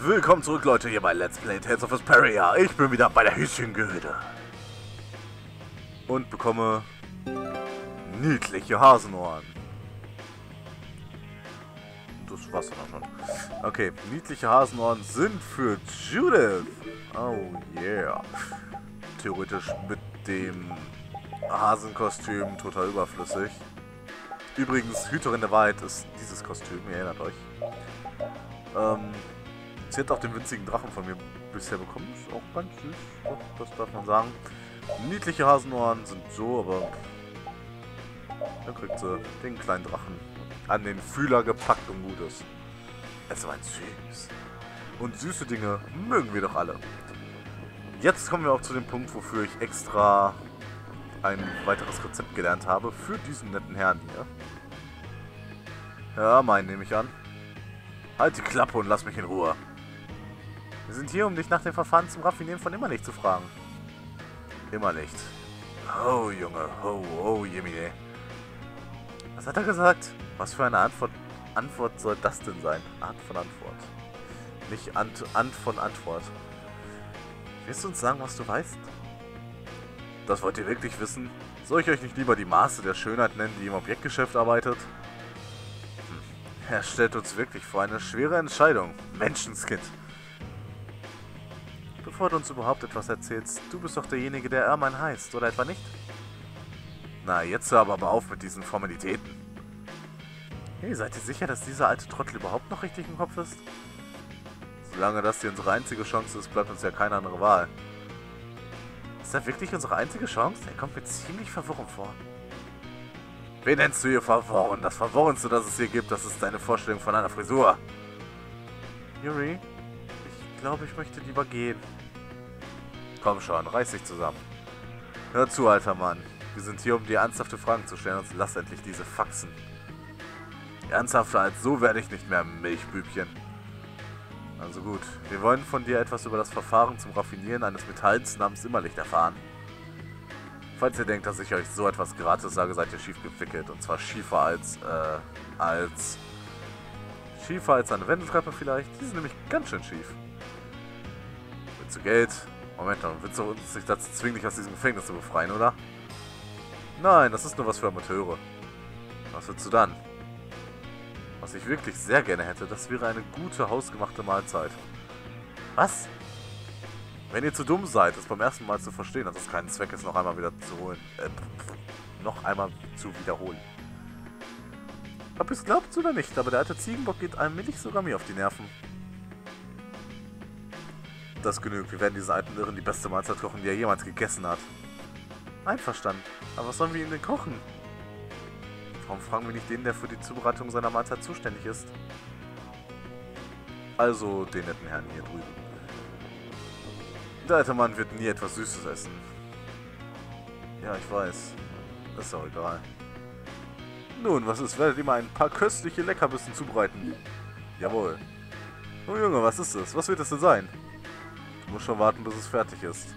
Willkommen zurück, Leute, hier bei Let's Play Tales of Asperia. Ich bin wieder bei der Hüschengilde. Und bekomme niedliche Hasenohren. Das war's dann auch schon. Okay, niedliche Hasenohren sind für Judith. Oh yeah. Theoretisch mit dem Hasenkostüm total überflüssig. Übrigens, Hüterin der Wahrheit ist dieses Kostüm, ihr erinnert euch. Ähm, sie hat auch den winzigen Drachen von mir bisher bekommen. Ist auch ganz süß, das darf man sagen. Niedliche Hasenohren sind so, aber dann kriegt sie den kleinen Drachen an den Fühler gepackt und gut ist. Es war ein süß. Und süße Dinge mögen wir doch alle. Jetzt kommen wir auch zu dem Punkt, wofür ich extra ein weiteres Rezept gelernt habe für diesen netten Herrn hier. Ja, mein nehme ich an. Halt die Klappe und lass mich in Ruhe. Wir sind hier, um dich nach dem Verfahren zum Raffinieren von Immerlicht zu fragen. Immerlicht. Oh, Junge. Oh, oh, Jemine. Was hat er gesagt? Was für eine Antwort, Antwort soll das denn sein? Art von Antwort. Nicht Ant, Ant von Antwort. Willst du uns sagen, was du weißt? Das wollt ihr wirklich wissen? Soll ich euch nicht lieber die Maße der Schönheit nennen, die im Objektgeschäft arbeitet? Hm. Er stellt uns wirklich vor eine schwere Entscheidung. Menschenskind. Bevor uns überhaupt etwas erzählst, du bist doch derjenige, der Ermann heißt, oder etwa nicht? Na, jetzt hör aber auf mit diesen Formalitäten. Hey, seid ihr sicher, dass dieser alte Trottel überhaupt noch richtig im Kopf ist? Solange das hier unsere einzige Chance ist, bleibt uns ja keine andere Wahl. Ist das wirklich unsere einzige Chance? Er kommt mir ziemlich verworren vor. Wen nennst du hier verworren? Das Verworrenste, das es hier gibt, das ist deine Vorstellung von einer Frisur. Yuri, ich glaube, ich möchte lieber gehen. Komm schon, reiß dich zusammen. Hör zu, alter Mann. Wir sind hier, um dir ernsthafte Fragen zu stellen und lass endlich diese Faxen. Ernsthafter als so werde ich nicht mehr, Milchbübchen. Also gut, wir wollen von dir etwas über das Verfahren zum Raffinieren eines Metalls namens Immerlicht erfahren. Falls ihr denkt, dass ich euch so etwas gratis sage, seid ihr schief gewickelt. Und zwar schiefer als, äh, als... Schiefer als eine Wendeltreppe vielleicht. Die sind nämlich ganz schön schief. Willst du Geld? Moment mal, willst du uns nicht dazu zwingen, dich aus diesem Gefängnis zu befreien, oder? Nein, das ist nur was für Amateure. Was willst du dann? Was ich wirklich sehr gerne hätte, das wäre eine gute hausgemachte Mahlzeit. Was? Wenn ihr zu dumm seid, es beim ersten Mal zu verstehen, dass es keinen Zweck ist, noch einmal wieder zu holen. Äh, noch einmal zu wiederholen. Ob ihr es glaubt oder nicht, aber der alte Ziegenbock geht allmählich sogar mir auf die Nerven. Das genügt. Wir werden diesen alten Irren die beste Mahlzeit kochen, die er jemals gegessen hat. Einverstanden. Aber was sollen wir ihm denn kochen? Warum fragen wir nicht den, der für die Zubereitung seiner Mahlzeit zuständig ist? Also den netten Herrn hier drüben. Der alte Mann wird nie etwas Süßes essen. Ja, ich weiß. ist auch egal. Nun, was ist? Werdet ihr mal ein paar köstliche Leckerbissen zubereiten? Jawohl. Oh Junge, was ist das? Was wird es denn sein? Du musst schon warten, bis es fertig ist.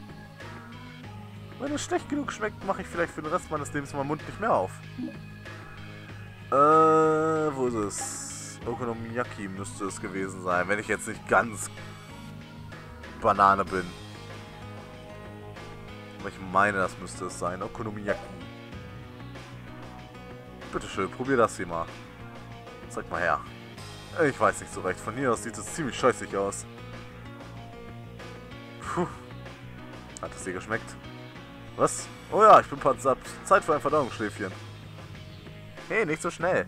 Wenn es schlecht genug schmeckt, mache ich vielleicht für den Rest meines Lebens meinen Mund nicht mehr auf. Äh, wo ist es? Okonomiyaki müsste es gewesen sein, wenn ich jetzt nicht ganz Banane bin. Aber ich meine, das müsste es sein. Okonomiyaki. Bitteschön, probier das hier mal. Zeig mal her. Ich weiß nicht so recht. Von hier aus sieht es ziemlich scheußlich aus. Puh. Hat es dir geschmeckt? Was? Oh ja, ich bin satt. Zeit für ein Verdauungsschläfchen. Hey, nicht so schnell.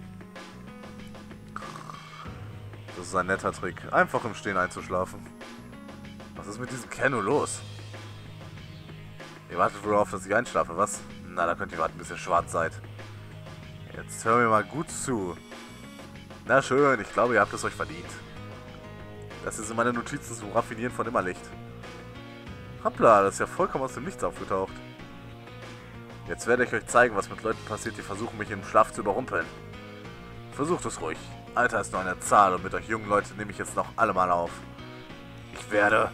Das ist ein netter Trick. Einfach im Stehen einzuschlafen. Was ist mit diesem Kenno los? Ihr wartet wohl auf, dass ich einschlafe, was? Na, da könnt ihr warten, bis ihr schwarz seid. Jetzt hör mir mal gut zu. Na schön, ich glaube, ihr habt es euch verdient. Das hier sind meine Notizen zum Raffinieren von Immerlicht. Hoppla, das ist ja vollkommen aus dem Nichts aufgetaucht. Jetzt werde ich euch zeigen, was mit Leuten passiert, die versuchen, mich im Schlaf zu überrumpeln. Versucht es ruhig. Alter ist nur eine Zahl und mit euch jungen Leuten nehme ich jetzt noch alle mal auf. Ich werde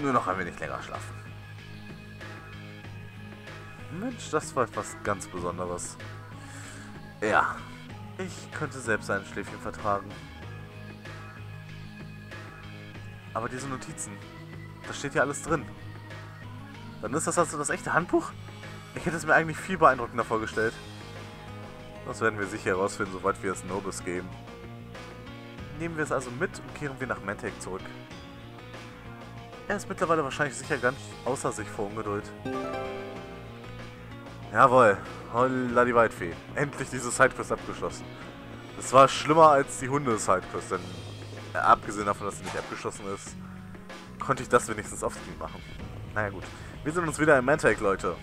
nur noch ein wenig länger schlafen. Mensch, das war etwas ganz Besonderes. Ja, ich könnte selbst ein Schläfchen vertragen. Aber diese Notizen, da steht ja alles drin. Dann ist das also das echte Handbuch? Ich hätte es mir eigentlich viel beeindruckender vorgestellt. Das werden wir sicher herausfinden, sobald wir es Nobis geben. Nehmen wir es also mit und kehren wir nach Mentake zurück. Er ist mittlerweile wahrscheinlich sicher ganz außer sich vor Ungeduld. Jawohl, holla die Waldfee. Endlich diese Sidequest abgeschlossen. Es war schlimmer als die Hunde-Sidequest, denn äh, abgesehen davon, dass sie nicht abgeschlossen ist, konnte ich das wenigstens offscreen machen. Naja gut, wir sehen uns wieder im Mantake, Leute.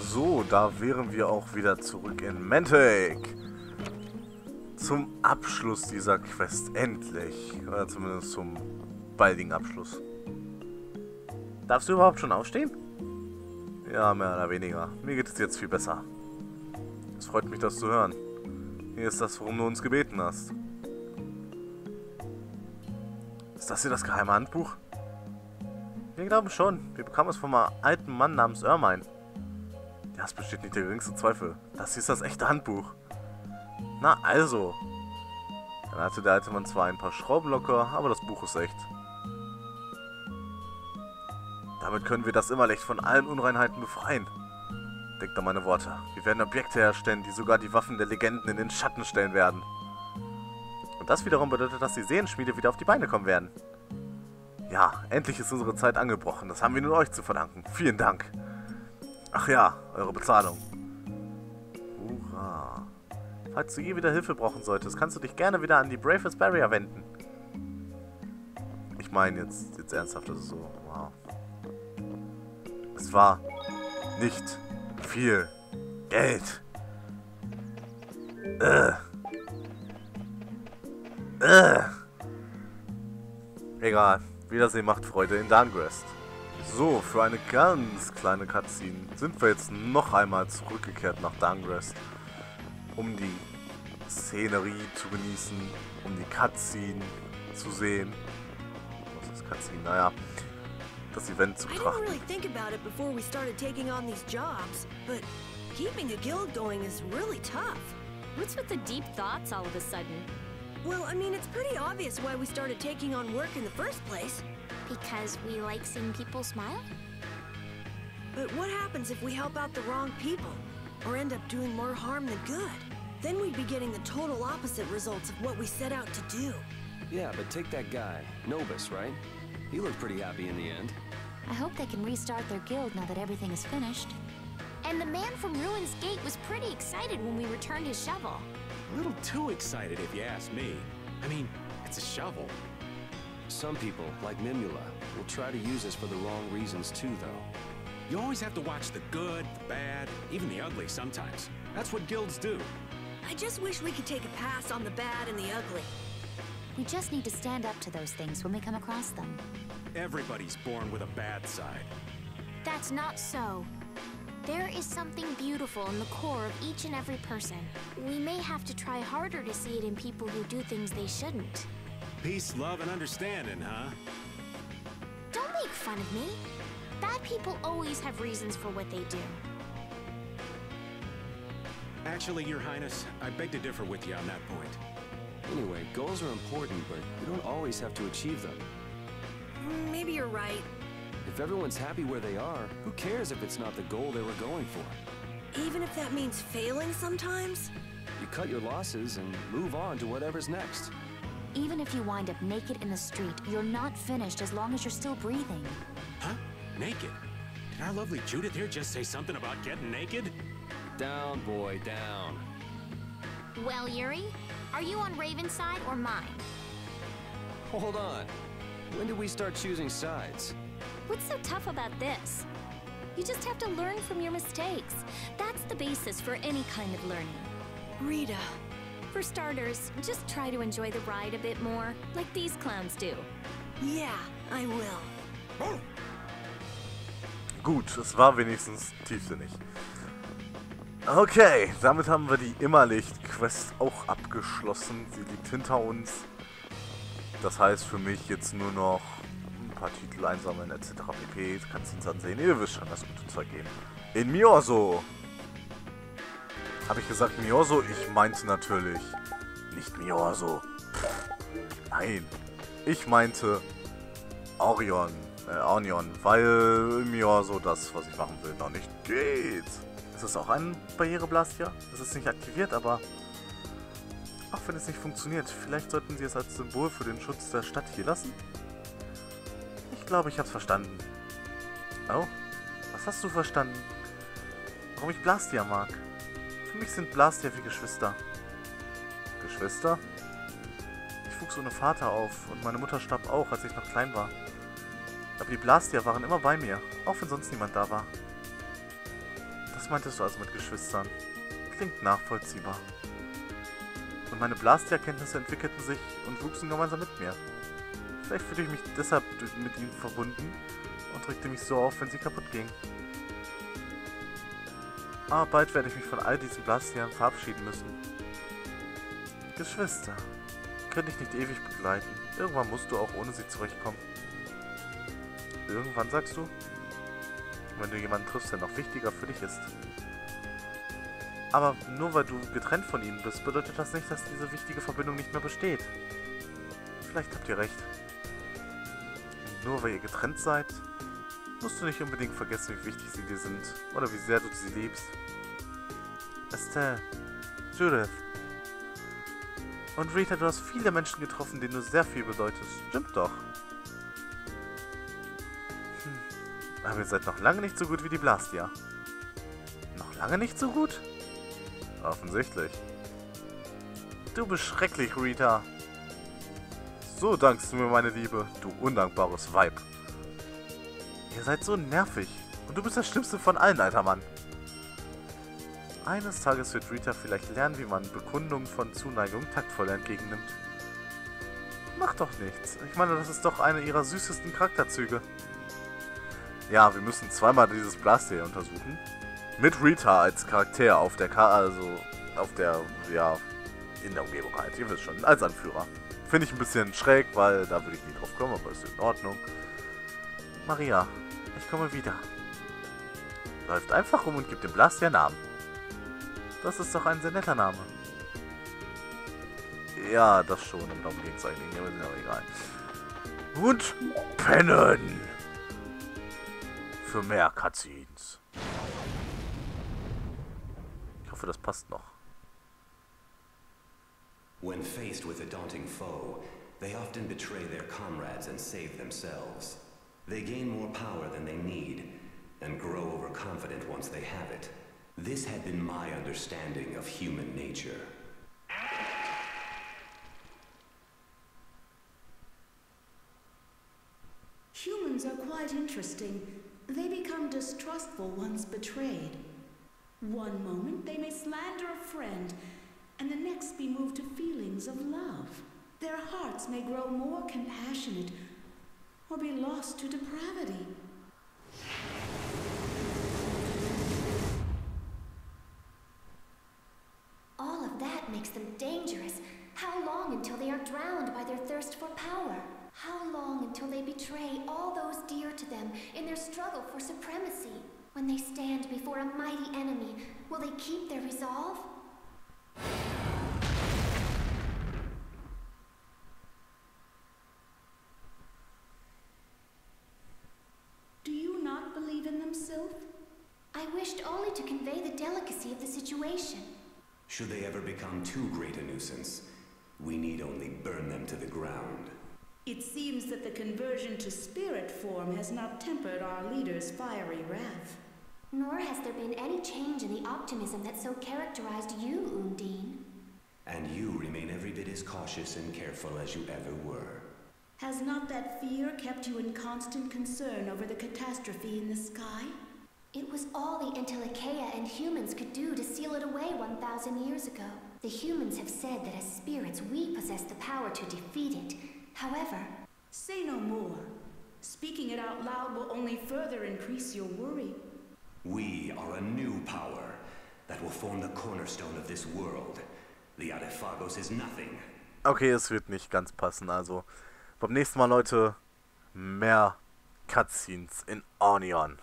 So, da wären wir auch wieder zurück in Mantake. Zum Abschluss dieser Quest, endlich. Oder zumindest zum baldigen Abschluss. Darfst du überhaupt schon aufstehen? Ja, mehr oder weniger. Mir geht es jetzt viel besser. Es freut mich, das zu hören. Hier ist das, worum du uns gebeten hast. Ist das hier das geheime Handbuch? Wir glauben schon. Wir bekamen es von einem alten Mann namens Ermine. Ja, es besteht nicht der geringste Zweifel. Das hier ist das echte Handbuch. Na also. Dann hatte der alte Mann zwar ein paar Schrauben locker, aber das Buch ist echt. Damit können wir das Immerlicht von allen Unreinheiten befreien. Denkt an meine Worte. Wir werden Objekte herstellen, die sogar die Waffen der Legenden in den Schatten stellen werden. Und das wiederum bedeutet, dass die Sehenschmiede wieder auf die Beine kommen werden. Ja, endlich ist unsere Zeit angebrochen. Das haben wir nur euch zu verdanken. Vielen Dank. Ach ja, eure Bezahlung. Hurra. Falls du je wieder Hilfe brauchen solltest, kannst du dich gerne wieder an die Bravest Barrier wenden. Ich meine jetzt, jetzt ernsthaft, das ist so, wow. Es war nicht viel Geld. Äh. Egal. Wiedersehen macht Freude in Dungrest. So, für eine ganz kleine Cutscene sind wir jetzt noch einmal zurückgekehrt nach Dungrest, um die Szenerie zu genießen, um die Cutscene zu sehen. Was ist Cutscene? Naja, das Event zu betrachten. I didn't really think about it before we started taking on these jobs, but keeping a guild going is really tough. What's with the deep thoughts all of a sudden? Well, I mean, it's pretty obvious why we started taking on work in the first place. Because we like seeing people smile? But what happens if we help out the wrong people? Or end up doing more harm than good? Then we'd be getting the total opposite results of what we set out to do. Yeah, but take that guy, Novus, right? He looked pretty happy in the end. I hope they can restart their guild now that everything is finished. And the man from Ruin's Gate was pretty excited when we returned his shovel. A little too excited, if you ask me. I mean, it's a shovel. Some people, like Mimula, will try to use us for the wrong reasons too, though. You always have to watch the good, the bad, even the ugly sometimes. That's what guilds do. I just wish we could take a pass on the bad and the ugly. We just need to stand up to those things when we come across them. Everybody's born with a bad side. That's not so. There is something beautiful in the core of each and every person. We may have to try harder to see it in people who do things they shouldn't. Peace, love, and understanding, huh? Don't make fun of me. Bad people always have reasons for what they do. Actually, Your Highness, I beg to differ with you on that point. Anyway, goals are important, but you don't always have to achieve them. Maybe you're right. If everyone's happy where they are, who cares if it's not the goal they were going for? Even if that means failing sometimes? You cut your losses and move on to whatever's next. Even if you wind up naked in the street, you're not finished as long as you're still breathing. Huh? Naked? Did our lovely Judith here just say something about getting naked? Down, boy, down. Well, Yuri, are you on Raven's side or mine? Hold on. When did we start choosing sides? What's so tough about this? You just have to learn from your mistakes. That's the basis for any kind of learning. Rita. For starters, just try to enjoy the ride a bit more, like these clowns do. Yeah, I will. Gut, es war wenigstens tiefsinnig. Okay, damit haben wir die Immerlicht-Quest auch abgeschlossen. Sie liegt hinter uns. Das heißt für mich jetzt nur noch paar Titel einsammeln etc. pp. Cutscenes ansehen. Ihr wisst schon, das gute Zeug geben. In Mioso. Habe ich gesagt Mioso? Ich meinte natürlich nicht Mioso. Nein, ich meinte Orion, äh, Orion, weil mir so das, was ich machen will, noch nicht geht. Ist das auch ein Barriereblastier? Es ist nicht aktiviert, aber auch wenn es nicht funktioniert, vielleicht sollten sie es als Symbol für den Schutz der Stadt hier lassen? Ich glaube, ich hab's verstanden. Oh, was hast du verstanden? Warum ich Blastia mag? Für mich sind Blastia wie Geschwister. Geschwister? Ich wuchs ohne Vater auf und meine Mutter starb auch, als ich noch klein war. Aber die Blastia waren immer bei mir, auch wenn sonst niemand da war. Was meintest du also mit Geschwistern? Klingt nachvollziehbar. Und meine Blastia-Kenntnisse entwickelten sich und wuchsen gemeinsam mit mir. Vielleicht fühlte ich mich deshalb mit ihnen verbunden und regte mich so auf, wenn sie kaputt gingen. Aber bald werde ich mich von all diesen Blastiern verabschieden müssen. Geschwister, könnte ich nicht ewig begleiten. Irgendwann musst du auch ohne sie zurechtkommen. Irgendwann sagst du? Wenn du jemanden triffst, der noch wichtiger für dich ist. Aber nur weil du getrennt von ihnen bist, bedeutet das nicht, dass diese wichtige Verbindung nicht mehr besteht. Vielleicht habt ihr recht. Nur weil ihr getrennt seid, musst du nicht unbedingt vergessen, wie wichtig sie dir sind oder wie sehr du sie liebst. Estelle, Judith und Rita, du hast viele Menschen getroffen, denen du sehr viel bedeutest. Stimmt doch. Hm. Aber ihr seid noch lange nicht so gut wie die Blastia. Noch lange nicht so gut? Offensichtlich. Du bist schrecklich, Rita. So dankst du mir, meine Liebe, du undankbares Weib. Ihr seid so nervig. Und du bist das Schlimmste von allen, alter Mann. Eines Tages wird Rita vielleicht lernen, wie man Bekundungen von Zuneigung taktvoll entgegennimmt. Macht doch nichts. Ich meine, das ist doch eine ihrer süßesten Charakterzüge. Ja, wir müssen zweimal dieses Blaster untersuchen. Mit Rita als Charakter auf der K also auf der, ja, in der Umgebung halt, ihr wisst schon, als Anführer. Finde ich ein bisschen schräg, weil da würde ich nie drauf kommen, aber ist in Ordnung. Maria, ich komme wieder. Läuft einfach rum und gibt dem Blaster Namen. Das ist doch ein sehr netter Name. Ja, das schon. Und darum ging es eigentlich. Aber egal. Und pennen. Für mehr Cutscenes. Ich hoffe, das passt noch. When faced with a daunting foe, they often betray their comrades and save themselves. They gain more power than they need, and grow overconfident once they have it. This had been my understanding of human nature. Humans are quite interesting. They become distrustful once betrayed. One moment they may slander a friend, and the next be moved to feelings of love. Their hearts may grow more compassionate or be lost to depravity. All of that makes them dangerous. How long until they are drowned by their thirst for power? How long until they betray all those dear to them in their struggle for supremacy? When they stand before a mighty enemy, will they keep their resolve? Do you not believe in them, Sylph? I wished only to convey the delicacy of the situation. Should they ever become too great a nuisance, we need only burn them to the ground. It seems that the conversion to spirit form has not tempered our leader's fiery wrath. Nor has there been any change in the optimism that so characterized you, Undine. And you remain every bit as cautious and careful as you ever were. Has not that fear kept you in constant concern over the catastrophe in the sky? It was all the Entelecheia and humans could do to seal it away 1,000 years ago. The humans have said that as spirits we possess the power to defeat it. However, Say no more. Speaking it out loud will only further increase your worry. We are a new power that will form the cornerstone of this world. The Arephagos is nothing. Okay, es wird nicht ganz passen. Also beim nächsten Mal, Leute, mehr Cutscenes in Onion.